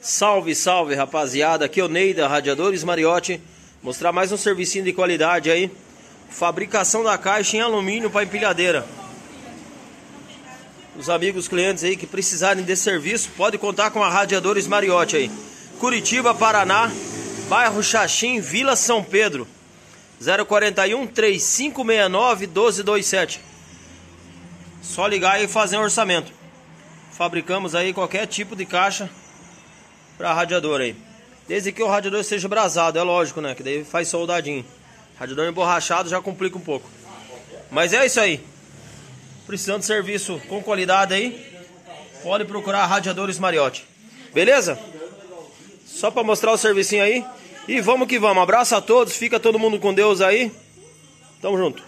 Salve, salve, rapaziada. Aqui é o Neida, Radiadores Mariotti. Mostrar mais um servicinho de qualidade aí. Fabricação da caixa em alumínio para empilhadeira. Os amigos clientes aí que precisarem desse serviço, pode contar com a Radiadores Mariotti aí. Curitiba, Paraná, bairro Xaxim, Vila São Pedro. 041 3569 1227. Só ligar e fazer um orçamento. Fabricamos aí qualquer tipo de caixa para radiador aí. Desde que o radiador seja brasado, é lógico, né? Que daí faz soldadinho. Radiador emborrachado já complica um pouco. Mas é isso aí. Precisando de serviço com qualidade aí, pode procurar Radiadores Mariotti. Beleza? Só para mostrar o servicinho aí. E vamos que vamos. Abraço a todos. Fica todo mundo com Deus aí. Tamo junto.